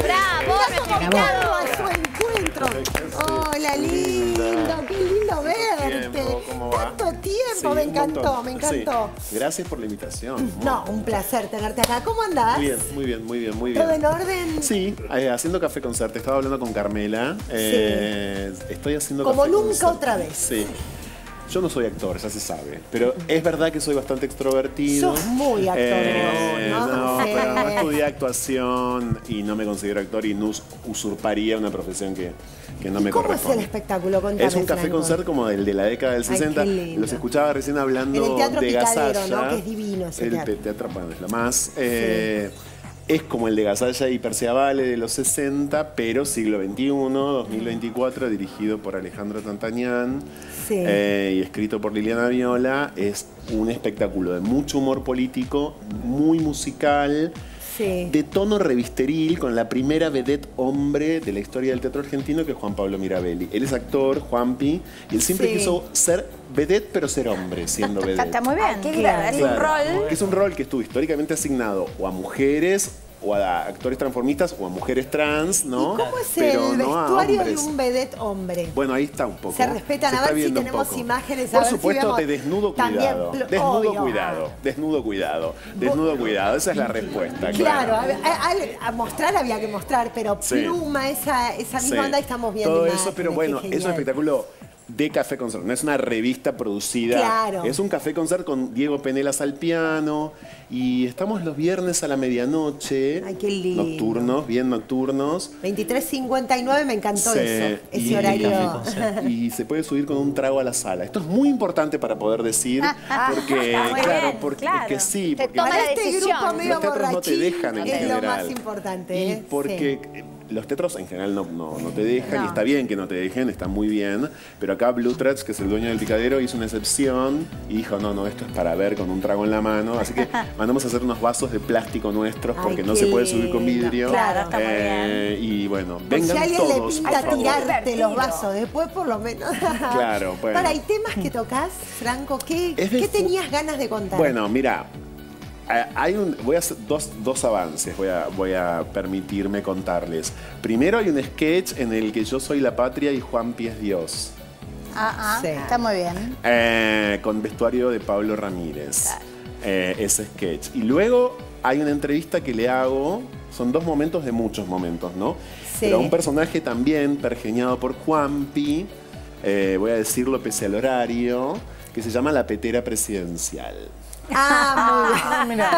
¡Bravo! invitado! a su encuentro. Hola, lindo, qué lindo verte. tiempo, ¿cómo va? Tanto tiempo, Sí, me encantó, montón. me encantó. Sí. Gracias por la invitación. No, un placer tenerte acá. ¿Cómo andás? Muy bien, muy bien, muy bien, muy bien. ¿Todo en orden? Sí, eh, haciendo café concert. Estaba hablando con Carmela. Eh, Estoy haciendo Como café nunca concert. otra vez. Sí. Yo no soy actor, ya se sabe. Pero es verdad que soy bastante extrovertido. Sos muy actor Eh, ¿no? no, Sí. pero no estudié actuación y no me considero actor y no us- usurparía una profesión que, que no me ¿Cómo es corresponde. el espectáculo? Contame, Es un café concert como el de la década del Ay, 60. qué lindo. Los escuchaba recién hablando En el Teatro de Picadero, Gasalla. ¿no? Que es divino ese el teatro. teatro, es lo más. Eh, Es como el de Gasalla y Perciavale de los 60, pero siglo XXI, 2024, dirigido por Alejandro Tantañán Sí. eh, y escrito por Liliana Viola. Es un espectáculo de mucho humor político, muy musical, Sí. de tono revisteril con la primera vedette hombre de la historia del teatro argentino que es Juan Pablo Mirabelli. Él es actor, Juanpi, y él siempre Sí. quiso ser vedette pero ser hombre siendo vedette. está muy bien. qué claro, es un rol. Que es un rol que estuvo históricamente asignado o a mujeres o a actores transformistas o a mujeres trans, ¿no? ¿Y cómo es Pero el no vestuario de un vedette hombre? Bueno, ahí está un poco. Se respetan, a ver si tenemos imágenes, a Por ver supuesto, de desnudo cuidado. Desnudo obvio. cuidado. Desnudo cuidado. Desnudo cuidado. Esa es la respuesta. Claro, Claro. a, a- a mostrar había que mostrar, pero Sí. pluma, esa, esa misma Sí. onda estamos viendo. Todo imágenes, eso, pero bueno, es un genial. espectáculo de café concert. No es una revista producida. Claro. Es un café concert con Diego Penelas al piano. Y estamos los viernes a la medianoche. Ay, qué lindo. Nocturnos, bien nocturnos. 23.59, me encantó Sí, eso, ese y- horario. Y se puede subir con un trago a la sala. Esto es muy importante para poder decir, porque, Muy claro, bien, porque claro. que sí, porque toma Para la este decisión. grupo medio los teatros no te dejan en es general. lo más importante. Y ¿eh? porque los teatros en general no, no, no te dejan, No. y está bien que no te dejen, está muy bien. Pero acá Blue Threads, que es el dueño del picadero, hizo una excepción y dijo: no, no, esto es para ver con un trago en la mano. Así que mandamos a hacer unos vasos de plástico nuestros Ay, porque no se puede subir con vidrio. Claro, está muy Eh, Y bueno, vengan si alguien todos. le por pinta tirarte los vasos, después por lo menos. Claro, bueno. Para, ¿y temas que tocas, Franco? ¿Qué, qué tenías ganas de contar? Bueno, mira, hay un, voy a hacer dos, dos avances, voy a, voy a permitirme contarles. Primero hay un sketch en el que yo soy la patria y Juan es Dios, Ah, ah, Sí. Está muy bien. eh, con vestuario de Pablo Ramírez, eh, ese sketch. Y luego hay una entrevista que le hago, son dos momentos de muchos momentos, ¿no? Sí. Pero a un personaje también pergeñado por Juanpi, eh, voy a decirlo pese al horario, que se llama La Petera Presidencial. Ah, muy bien.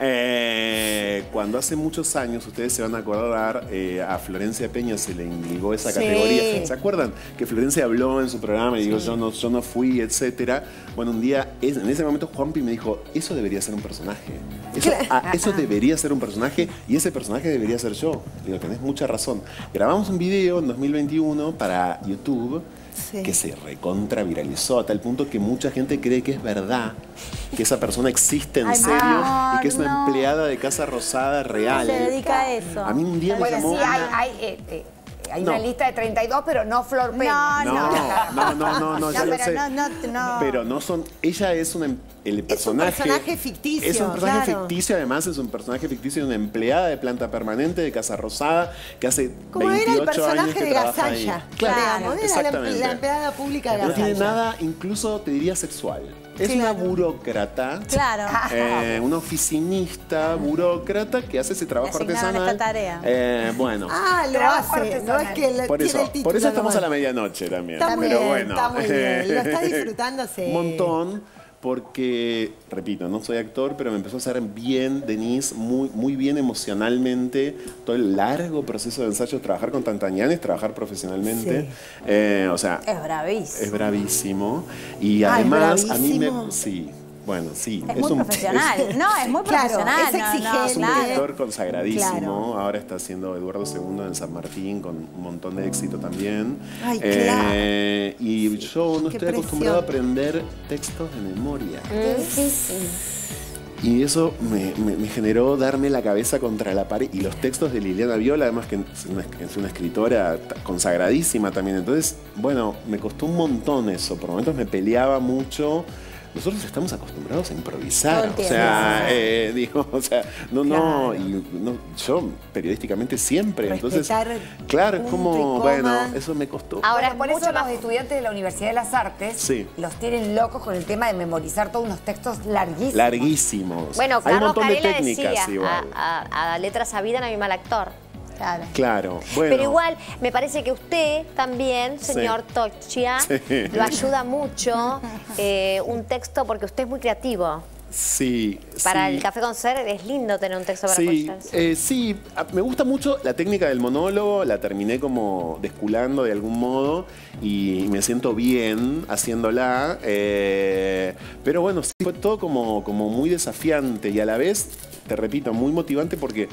Eh, cuando hace muchos años, ustedes se van a acordar, eh, a Florencia Peña se le indicó esa Sí. categoría. ¿Se acuerdan? Que Florencia habló en su programa y dijo, yo no, yo no fui, etcétera. Bueno, un día, en ese momento, Juanpi me dijo, eso debería ser un personaje. Eso, ah, eso debería ser un personaje y ese personaje debería ser yo. Digo, tenés mucha razón. Grabamos un video en 2021 para YouTube Sí. que se recontra viralizó a tal punto que mucha gente cree que es verdad, que esa persona existe en Ay, serio no, y que es una no. empleada de Casa Rosada real. Se dedica a eso. A mí un día me llamó sí, hay, eh, eh, hay No. una lista de 32, pero no Flor Peña. No, No, no, no, no, no, ya lo pero sé. no, no, no. Pero no son. Ella es una, em- el personaje. personaje ficticio, Es un personaje claro. ficticio, además es un personaje ficticio de una empleada de planta permanente de Casa Rosada que hace Como 28 era el años personaje que de. Gasalla. Claro, digamos, era la, exactamente. la empleada pública de No Gasalla. tiene nada, incluso te diría sexual. Es una burócrata. Claro. eh, una oficinista, burócrata que hace ese trabajo artesanal. esta tarea. Eh, bueno. Ah, lo Trabajo hace, no es que Por tiene eso, el título por eso estamos a la medianoche también. Está muy Pero bien, bueno. está muy bien. Lo está disfrutando, sí. Un montón. Porque, repito, no soy actor, pero me empezó a hacer bien, Denise, muy, muy bien emocionalmente. Todo el largo proceso de ensayo, trabajar con Tantañán es trabajar profesionalmente. Sí. Eh, o sea, Es bravísimo. es bravísimo. Y Ah, ¿es además, a mí bravísimo? me. Sí, bueno, sí. Es muy un- profesional. es- No, es muy Claro, profesional. es no, no, exigente. es un claro. director consagradísimo. Claro. Ahora está haciendo Eduardo II en San Martín con un montón de éxito también. Ay, Eh, Y yo no Qué estoy acostumbrado a aprender textos de memoria. Qué difícil. Y eso me, me- me generó darme la cabeza contra la pared. Y los textos de Liliana Viola, además que es una, es una escritora consagradísima también. Entonces, bueno, me costó un montón eso. Por momentos me peleaba mucho nosotros estamos acostumbrados a improvisar. O sea, eh, digo, o sea, no, no, y no, yo periodísticamente siempre. Entonces, Respetar claro, es como, bueno, eso me costó. Ahora, por eso los más- estudiantes de la Universidad de las Artes Sí. los tienen locos con el tema de memorizar todos unos textos larguísimos. Larguísimos. Bueno, Hay un montón de técnicas decía, igual. a, a, a Letras Sabida no hay mal actor. Claro. Claro, bueno. Pero igual, me parece que usted también, Sí. señor Tochia, Sí. lo ayuda mucho eh, un texto porque usted es muy creativo. Sí. Para sí. el Café con Ser es lindo tener un texto para Sí, eh, sí, me gusta mucho la técnica del monólogo, la terminé como desculando de algún modo y me siento bien haciéndola, eh, pero bueno, sí, fue todo como, como muy desafiante y a la vez, te repito, muy motivante porque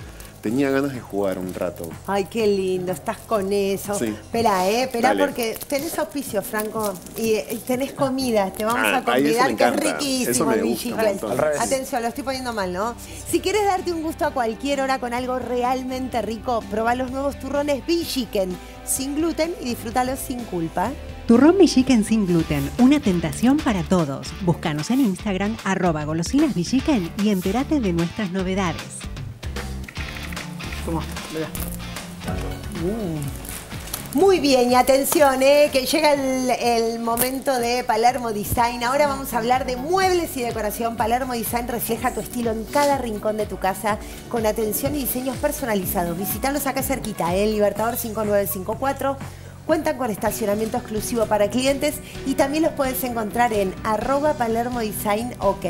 tenía ganas de jugar un rato. Ay, qué lindo, estás con eso. Sí. Espera, eh, espera, porque tenés auspicio, Franco, y, y tenés comida, te vamos Ah, a eso convidar, que es. Eso riquísimo me gusta un revés. Atención, lo estoy poniendo mal, ¿no? Si quieres darte un gusto a cualquier hora con algo realmente rico, probá los nuevos turrones Villiquen, sin gluten y disfrútalos sin culpa. Turrón Villiquen sin gluten, una tentación para todos. Búscanos en Instagram, arroba golosinas y entérate de nuestras novedades. Muy bien, y atención, eh, que llega el, el momento de Palermo Design. Ahora vamos a hablar de muebles y decoración. Palermo Design refleja tu estilo en cada rincón de tu casa con atención y diseños personalizados. Visítalos acá cerquita, en Libertador 5954. Cuentan con estacionamiento exclusivo para clientes y también los puedes encontrar en arroba Palermo Design OK.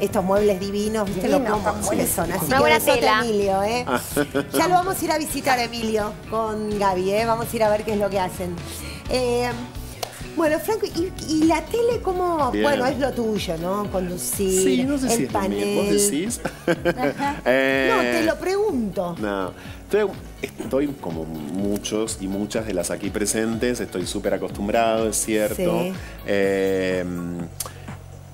Estos muebles divinos, ¿viste lo cómodos son? Así Una que buena besote, tela. Emilio, ¿eh? Ya lo vamos a ir a visitar, Emilio, con Gaby, ¿eh? Vamos a ir a ver qué es lo que hacen. Eh, bueno, Franco, ¿y, y la tele cómo? Bien. Bueno, es lo tuyo, ¿no? Conducir, Sí, no sé el si es lo panel. mío. ¿Vos decís? Eh, No, te lo pregunto. No, estoy, estoy como muchos y muchas de las aquí presentes, estoy súper acostumbrado, es cierto. Sí. Eh,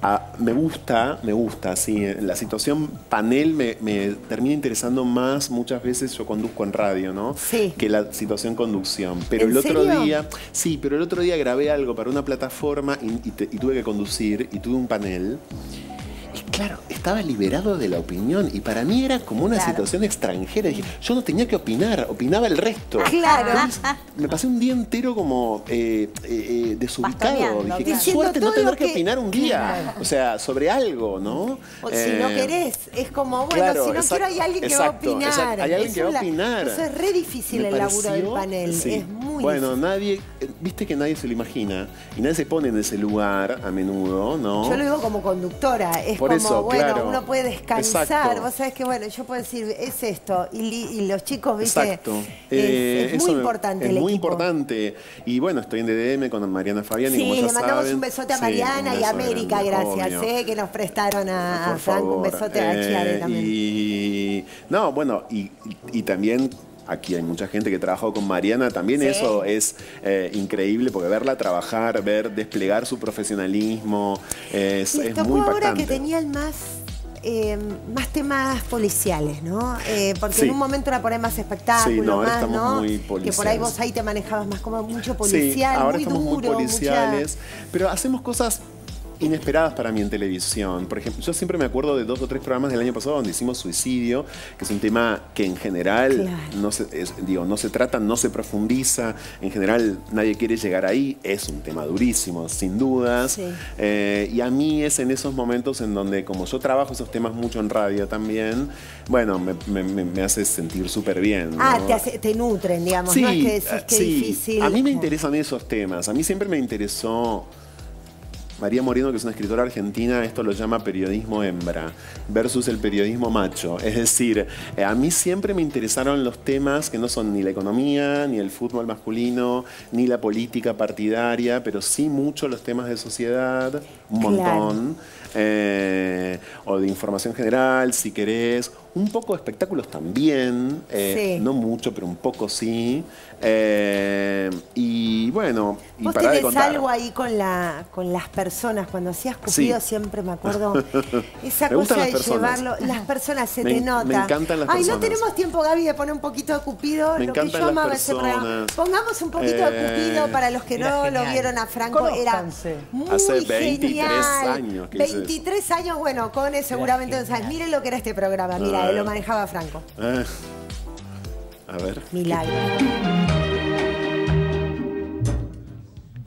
a- me gusta, me gusta, sí. La situación panel me, me termina interesando más muchas veces, yo conduzco en radio, ¿no? Sí. Que la situación conducción. Pero ¿En el otro serio? día, sí, pero el otro día grabé algo para una plataforma y, y te- y tuve que conducir y tuve un panel. Claro, estaba liberado de la opinión y para mí era como una Claro. situación extranjera. Dije, yo no tenía que opinar, opinaba el resto. Claro. Entonces, me pasé un día entero como eh, eh, eh, desubicado. Dije, qué claro. Suerte no tener que, que- opinar un día. O sea, sobre algo, ¿no? O si no Eh, querés, es como, bueno, claro, si no quiero hay alguien que va a opinar. exacto, hay alguien que va a opinar. Eso es re difícil me el laburo del pareció- panel. sí. Es muy Bueno, nadie, eh, viste que nadie se lo imagina y nadie se pone en ese lugar a menudo, ¿no? Yo lo digo como conductora, es Por como, eso, bueno, claro. uno puede descansar, Exacto. vos sabés que, bueno, yo puedo decir, es esto, y, y los chicos, viste, Exacto. es, Eh, es muy importante Es el muy equipo. importante. Y bueno, estoy en DDM con Mariana Fabiani, Sí, como ya le mandamos saben. un besote a Mariana y a América, grande, gracias, eh, que nos prestaron a, a Por Franco, un besote a Eh, Chiare también. Y no, bueno, y, y también aquí hay mucha gente que trabajó con Mariana, también Sí. eso es eh, increíble porque verla trabajar, ver desplegar su profesionalismo es, Me es tocó muy ahora impactante. que tenían más, eh, más temas policiales, ¿no? Eh, porque Sí. en un momento era por ahí más espectáculo, Sí, no, más, estamos ¿no? muy que por ahí vos ahí te manejabas más como mucho Sí, policial, ahora muy estamos duro, muy policiales, pero hacemos cosas inesperadas para mí en televisión. Por ejemplo, yo siempre me acuerdo de dos o tres programas del año pasado donde hicimos suicidio, que es un tema que en general Claro. no se, es- digo, no se trata, no se profundiza. En general nadie quiere llegar ahí. Es un tema durísimo, sin dudas. Sí. Eh, y a mí es en esos momentos en donde, como yo trabajo esos temas mucho en radio también, bueno, me, me- hace sentir súper bien. Ah, te, hace- te nutren, digamos, no es que decís ah, que sí. difícil. A mí me interesan esos temas. A mí siempre me interesó. María Moreno, que es una escritora argentina, esto lo llama periodismo hembra versus el periodismo macho. Es decir, eh, a mí siempre me interesaron los temas que no son ni la economía, ni el fútbol masculino, ni la política partidaria, pero sí mucho los temas de sociedad, un Claro. montón. eh, o de información general, si querés. Un poco de espectáculos también, eh, Sí. no mucho, pero un poco sí. Eh, y bueno, y Vos pará de tenés contar. algo ahí con, la, con las personas. Cuando hacías Cupido Sí. siempre me acuerdo esa Me cosa de las llevarlo. Las personas se Me te en- nota. me encantan las Ay, no personas. tenemos tiempo, Gaby, de poner un poquito de Cupido. Me lo que yo las amaba ese programa. Pongamos un poquito de Eh, Cupido para los que no lo vieron a Franco. Era muy Hace 23 genial. años que hice eso. 23 años, bueno, Cone seguramente no sabes. Miren lo que era este programa. Mira, Ah. lo manejaba Franco. Eh, a ver. Milagro.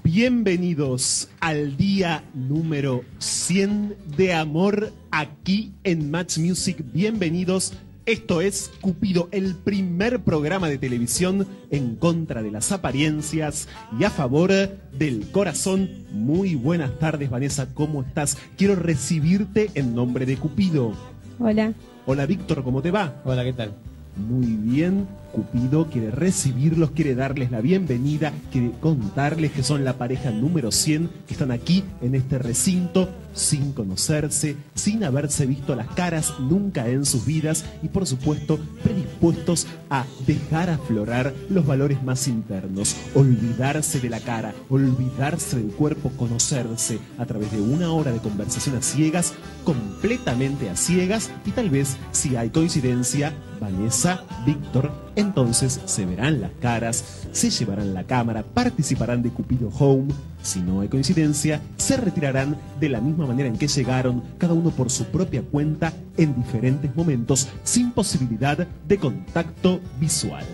Bienvenidos al día número 100 de amor aquí en Match Music. Bienvenidos. Esto es Cupido, el primer programa de televisión en contra de las apariencias y a favor del corazón. Muy buenas tardes, Vanessa. ¿Cómo estás? Quiero recibirte en nombre de Cupido. Hola. Hola, Víctor, ¿cómo te va? Hola, ¿qué tal? Muy bien, Cupido quiere recibirlos, quiere darles la bienvenida, quiere contarles que son la pareja número 100 que están aquí en este recinto sin conocerse, sin haberse visto las caras nunca en sus vidas y por supuesto predispuestos a dejar aflorar los valores más internos, olvidarse de la cara, olvidarse del cuerpo, conocerse a través de una hora de conversación a ciegas, completamente a ciegas y tal vez si hay coincidencia, Vanessa, Víctor, entonces se verán las caras, se llevarán la cámara, participarán de Cupido Home. Si no hay coincidencia, se retirarán de la misma manera en que llegaron, cada uno por su propia cuenta, en diferentes momentos, sin posibilidad de contacto visual.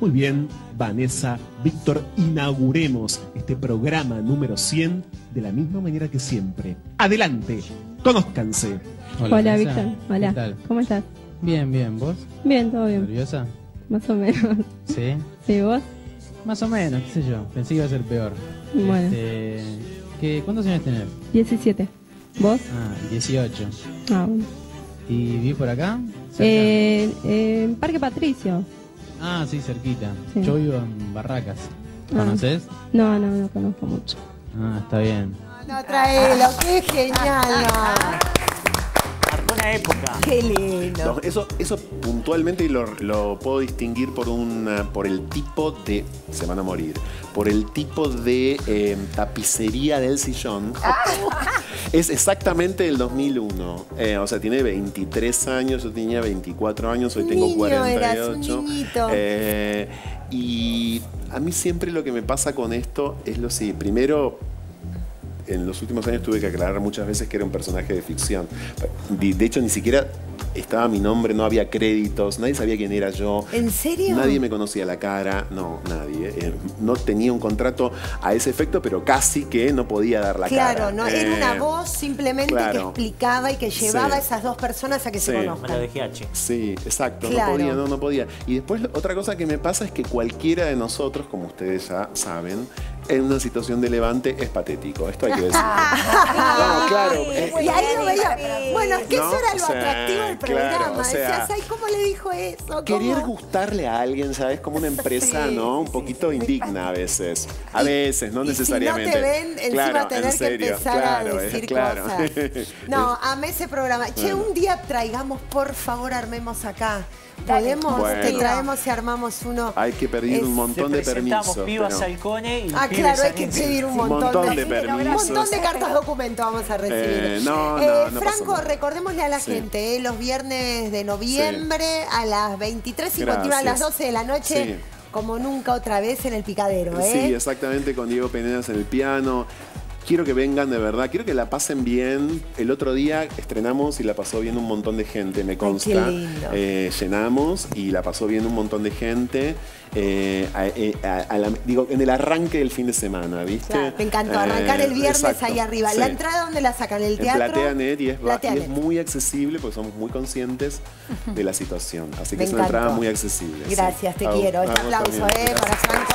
Muy bien, Vanessa, Víctor, inauguremos este programa número 100 de la misma manera que siempre. Adelante, conózcanse. Hola, Vanessa. Víctor. Hola. ¿Qué tal? ¿Cómo estás? Bien, bien. ¿Vos? Bien, todo bien. ¿Nerviosa? Más o menos. Sí. Sí, vos. Más o menos, qué sé yo. Pensé que iba a ser peor. Bueno. Este, ¿qué, ¿Cuántos años tenés? 17. ¿Vos? Ah, 18. Ah, bueno. ¿Y vivís por acá? Eh, eh, en Parque Patricio. Ah, sí, cerquita. Sí. Yo vivo en Barracas. Ah. ¿Conoces? No, no, no conozco mucho. Ah, está bien. No, traelo, qué genial. Época. Qué lindo. No, eso, eso puntualmente lo, lo puedo distinguir por una, por el tipo de. Se van a morir. Por el tipo de eh, tapicería del sillón. es exactamente del 2001. Eh, o sea, tiene 23 años, yo tenía 24 años, hoy tengo niño 48. eras. Eh, y a mí siempre lo que me pasa con esto es lo siguiente. Primero, en los últimos años tuve que aclarar muchas veces que era un personaje de ficción. De de hecho, ni siquiera estaba mi nombre, no había créditos, nadie sabía quién era yo. ¿En serio? Nadie me conocía la cara, no, nadie. Eh, no tenía un contrato a ese efecto, pero casi que no podía dar la cara. Claro, no, era una Eh, voz simplemente que explicaba y que llevaba Sí. a esas dos personas a que se Sí. La conozcan. dejé H. Sí, exacto, Claro. no podía, no, no podía. Y después otra cosa que me pasa es que cualquiera de nosotros, como ustedes ya saben, en una situación de levante es patético. Esto hay que decirlo. no, claro. eh, Y ahí lo veía. Bueno, es que No, eso era lo o sea, atractivo del claro, programa. o sea, Decías, ay, ¿cómo le dijo eso? ¿Cómo? Querer gustarle a alguien, ¿sabes? Como una empresa, Sí, ¿no? Un poquito sí. indigna a veces. A Y- veces, no y necesariamente. Si no te ven, encima Claro, tener en que serio, empezar claro, a es decir claro. cosas. No, amé ese programa. Che, un día traigamos, por favor, armemos acá. Podemos, Bueno. te traemos y armamos uno. Hay que pedir Es- un montón de presentamos permisos. pibas pero- al cone y Ah, claro, hay que pedir un montón, montón de un permisos. montón de cartas documento vamos a recibir. Eh, no, no, Eh, no pasa Franco, recordémosle a la Sí. gente, eh, los viernes de noviembre a las 23 y a las Gracias. 12 de la noche, Sí. como nunca otra vez en el picadero, ¿eh? Sí, exactamente, con Diego Penedas en el piano. Quiero que vengan de verdad, quiero que la pasen bien. El otro día estrenamos y la pasó bien un montón de gente, me consta. lindo. Eh, llenamos y la pasó bien un montón de gente. Eh, a- eh, a- a la- digo, en el arranque del fin de semana, ¿viste? Me encantó, arrancar Eh, el viernes exacto, ahí arriba. sí. ¿La entrada dónde la sacan? ¿El En teatro? PlateaNet y es, y muy accesible porque somos muy conscientes de la situación. Así que Me es una entrada muy accesible. sí. Gracias, te quiero. Este aplauso, también. ¿eh? Gracias. Para Franco.